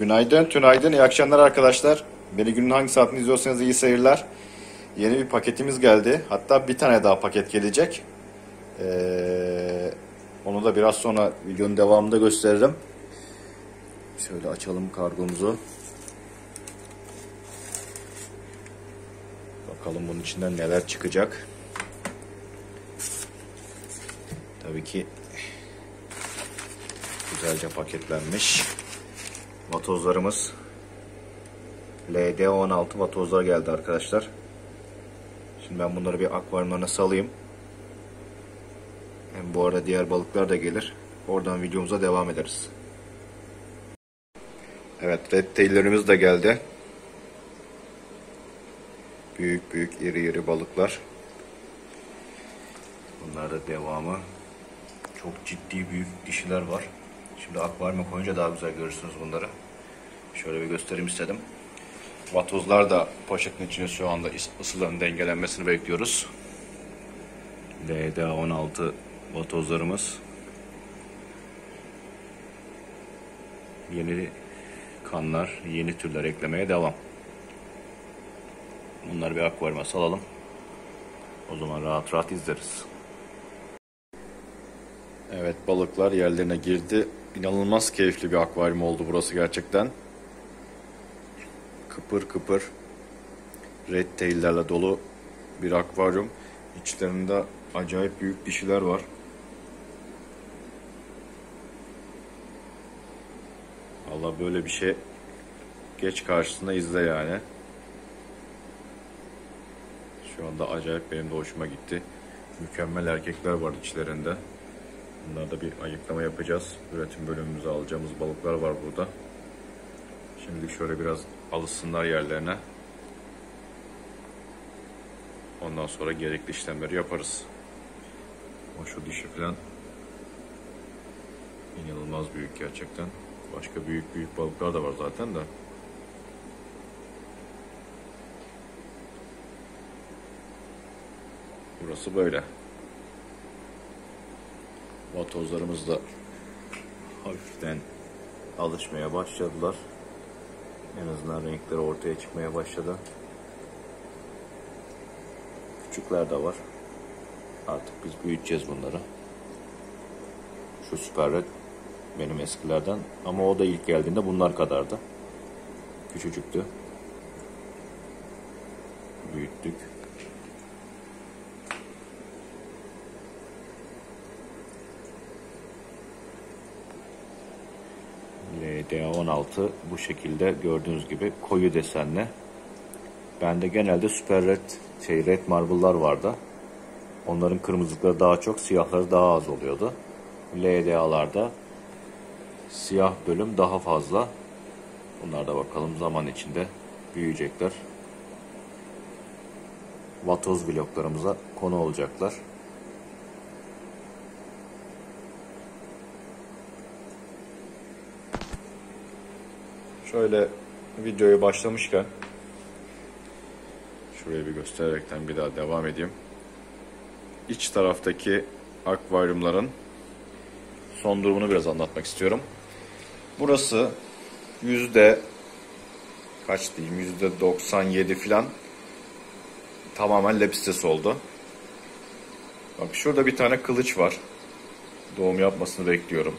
Günaydın, tünaydın, iyi akşamlar arkadaşlar. Beni günün hangi saatini izliyorsanız iyi seyirler. Yeni bir paketimiz geldi. Hatta bir tane daha paket gelecek. Ee, onu da biraz sonra videonun devamında gösteririm. Şöyle açalım kargomuzu. Bakalım bunun içinden neler çıkacak. Tabii ki güzelce paketlenmiş. Vatozlarımız LD16 vatozlar geldi arkadaşlar. Şimdi ben bunları bir akvaryumlarına salayım. Hem bu arada diğer balıklar da gelir. Oradan videomuza devam ederiz. Evet red tail'lerimiz de geldi. Büyük büyük iri iri balıklar. Bunlar da devamı. Çok ciddi büyük dişiler var. Şimdi akvaryuma koyunca daha güzel görürsünüz bunları. Şöyle bir göstereyim istedim. Vatozlar da poşetin içine şu anda ısıların dengelenmesini bekliyoruz. LD16 vatozlarımız. Yeni kanlar, yeni türler eklemeye devam. Bunları bir akvaryuma salalım. O zaman rahat rahat izleriz. Evet balıklar yerlerine girdi. İnanılmaz keyifli bir akvaryum oldu burası gerçekten. Kıpır kıpır red tail'lerle dolu bir akvaryum. İçlerinde acayip büyük dişiler var. Allah böyle bir şey geç karşısında izle yani. Şu anda acayip benim de hoşuma gitti. Mükemmel erkekler var içlerinde. Bunlarda bir ayıklama yapacağız. Üretim bölümümüze alacağımız balıklar var burada. Şimdi şöyle biraz alışsınlar yerlerine. Ondan sonra gerekli işlemleri yaparız. Ama şu dişi falan inanılmaz büyük gerçekten. Başka büyük büyük balıklar da var zaten de. Burası böyle. Vatozlarımız da hafiften alışmaya başladılar. En azından renkleri ortaya çıkmaya başladı. Küçükler de var. Artık biz büyüteceğiz bunları. Şu süper red benim eskilerden ama o da ilk geldiğinde bunlar kadardı. Küçücüktü. Büyüttük. LDA16 bu şekilde gördüğünüz gibi koyu desenli. Bende genelde süper red şey red marble'lar vardı. Onların kırmızılıkları daha çok, siyahları daha az oluyordu. LDA'larda siyah bölüm daha fazla. Bunlar da bakalım zaman içinde büyüyecekler. Vatoz vloglarımıza konu olacaklar. Şöyle videoyu başlamışken şurayı bir göstererekten bir daha devam edeyim. İç taraftaki akvaryumların son durumunu biraz anlatmak istiyorum. Burası yüzde kaç diyeyim yüzde 97 filan tamamen lepistes oldu. Bak şurada bir tane kılıç var. Doğum yapmasını bekliyorum.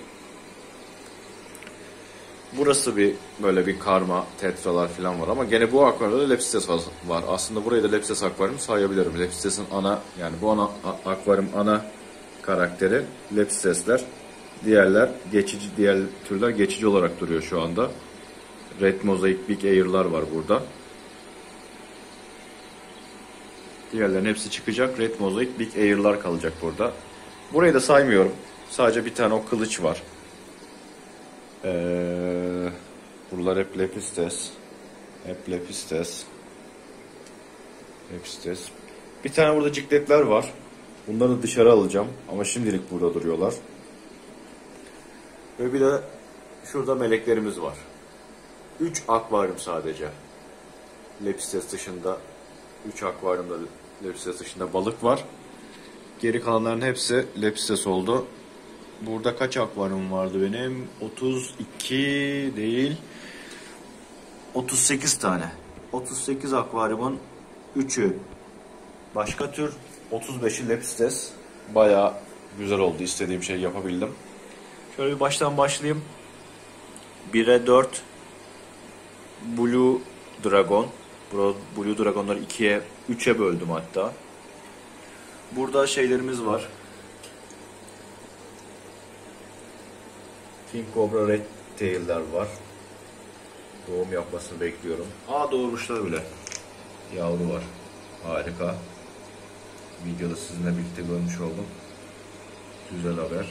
Burası bir böyle bir karma tetralar falan var ama gene bu akvaryumda da Lepstes var. Aslında burayı da Lepstes akvaryum sayabilirim. Lepstes'in ana yani bu ana akvaryum ana karakteri Lepstes'ler. Diğerler geçici diğer türler geçici olarak duruyor şu anda. Red Mosaic Big Air'lar var burada. Diğerlerin hepsi çıkacak. Red Mosaic Big Air'lar kalacak burada. Burayı da saymıyorum. Sadece bir tane o kılıç var. Ee, buralar hep lepistes. Hep lepistes. Lepistes. Bir tane burada cikletler var. Bunları dışarı alacağım. Ama şimdilik burada duruyorlar. Ve bir de şurada meleklerimiz var. 3 akvaryum sadece. Lepistes dışında 3 akvaryumda Lepistes dışında balık var. Geri kalanların hepsi Lepistes oldu. Burada kaç akvaryum vardı benim? 32 değil. 38 tane. 38 akvaryumun 3'ü başka tür 35'i Lepistes. Baya güzel oldu. İstediğim şeyi yapabildim. Şöyle bir baştan başlayayım. 1'e 4 Blue Dragon. Blue Dragon'ları 2'ye 3'e böldüm hatta. Burada şeylerimiz var. King Cobra Red Tail'ler var. Doğum yapmasını bekliyorum. Aa doğurmuşlar bile. Yavru var. Harika. Videoda sizinle birlikte görmüş oldum. Güzel haber.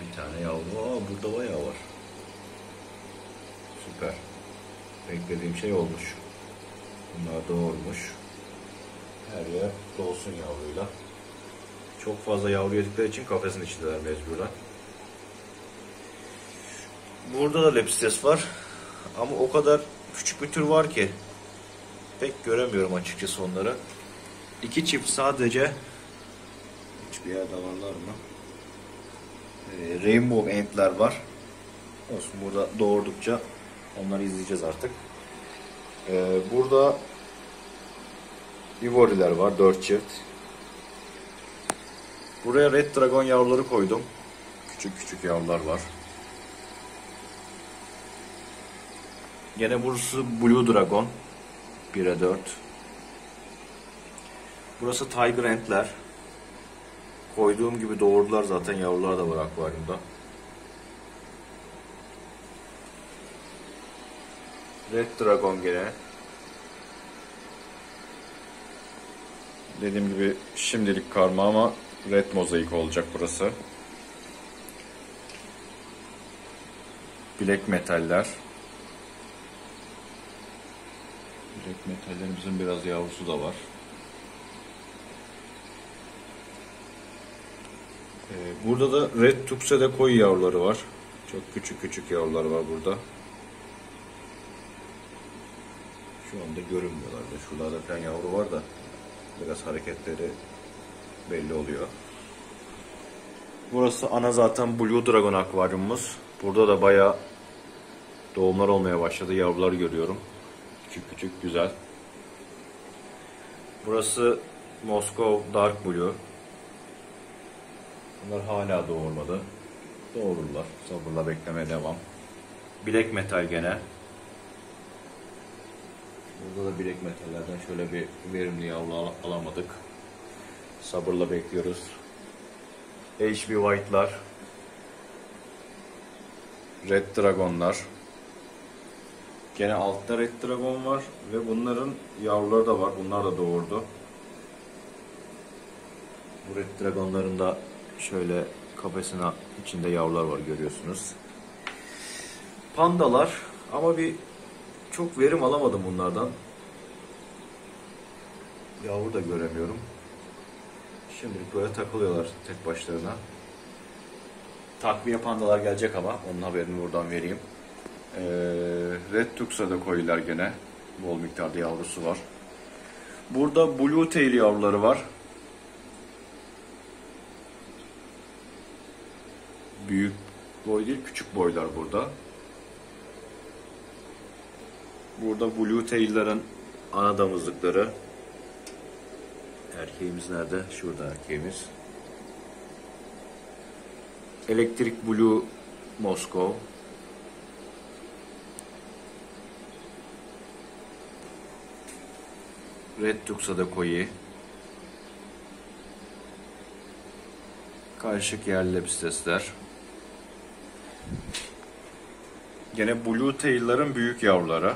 Bir tane yavru. Aa burada bayağı var. Süper. Beklediğim şey olmuş. Bunlar doğurmuş. Her yer dolsun yavruyla. Çok fazla yavru yedikleri için kafesin içindeler mecburen. Burada da lepistes var. Ama o kadar küçük bir tür var ki pek göremiyorum açıkçası onları. İki çift sadece hiçbir yerde varlar mı? Ee, Rainbow Ant'ler var. Olsun burada doğurdukça onları izleyeceğiz artık. Ee, burada Ivory'ler var. Dört çift. Buraya Red Dragon yavruları koydum. Küçük küçük yavrular var. Gene burası Blue Dragon. 1'e 4. Burası Tiger Ant'ler. Koyduğum gibi doğurdular zaten yavrular da var akvaryumda. Red Dragon gene. Dediğim gibi şimdilik karma ama red mozaik olacak burası. Black metaller. Black metallerimizin biraz yavrusu da var. Ee, burada da red tuxedo koyu yavruları var. Çok küçük küçük yavrular var burada. Şu anda görünmüyorlar da şuralarda falan yavru var da biraz hareketleri belli oluyor. Burası ana zaten Blue Dragon akvaryumumuz. Burada da bayağı doğumlar olmaya başladı. Yavruları görüyorum. Küçük küçük güzel. Burası Moskov Dark Blue. Bunlar hala doğurmadı. Doğururlar. Sabırla beklemeye devam. Bilek metal gene. Burada da bilek metallerden şöyle bir verimli yavru al- alamadık. Sabırla bekliyoruz. HB White'lar. Red Dragon'lar. Gene altta Red Dragon var ve bunların yavruları da var. Bunlar da doğurdu. Bu Red Dragon'ların da şöyle kafesine içinde yavrular var görüyorsunuz. Pandalar ama bir çok verim alamadım bunlardan. Yavru da göremiyorum. Şimdilik böyle takılıyorlar tek başlarına. Takviye pandalar gelecek ama onun haberini buradan vereyim. Ee, Red Tux'a da koyular gene. Bol miktarda yavrusu var. Burada Blue Tail yavruları var. Büyük boy değil, küçük boylar burada. Burada Blue Tail'ların ana damızlıkları. Erkeğimiz nerede? Şurada erkeğimiz. Elektrik Blue Moskov. Red Tux'a koyu. Karışık yerli lepistesler. Gene Blue Tail'ların büyük yavruları.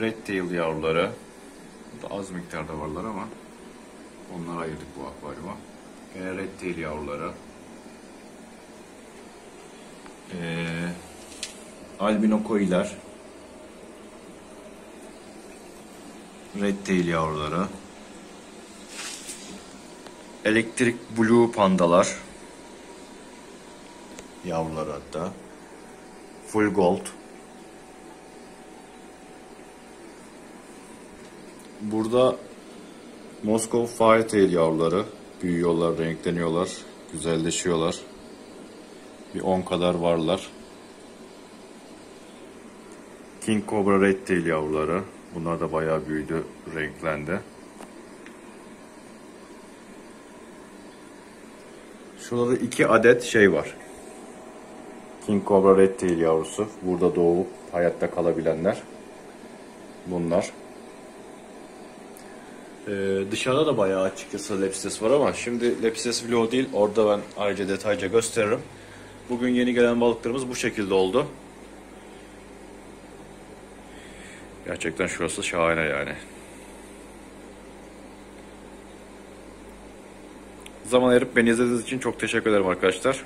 Red Tail yavruları. Burada az miktarda varlar ama onları ayırdık bu akvaryuma. Gene Red Tail yavruları. Ee, albino koyiler. Red Tail yavruları. Elektrik Blue pandalar. Yavruları hatta. Full Gold. Burada Moskov Firetail yavruları büyüyorlar, renkleniyorlar, güzelleşiyorlar. Bir 10 kadar varlar. King Cobra Red Tail yavruları. Bunlar da bayağı büyüdü, renklendi. Şurada da iki adet şey var. King Cobra Red Tail yavrusu. Burada doğup hayatta kalabilenler. Bunlar. Ee, dışarıda da bayağı açıkçası Lepsides var ama şimdi Lepsides vlog değil. Orada ben ayrıca detaylıca gösteririm. Bugün yeni gelen balıklarımız bu şekilde oldu. Gerçekten şurası şahane yani. Zaman ayırıp beni izlediğiniz için çok teşekkür ederim arkadaşlar.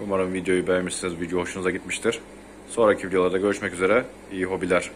Umarım videoyu beğenmişsiniz, video hoşunuza gitmiştir. Sonraki videolarda görüşmek üzere. İyi hobiler.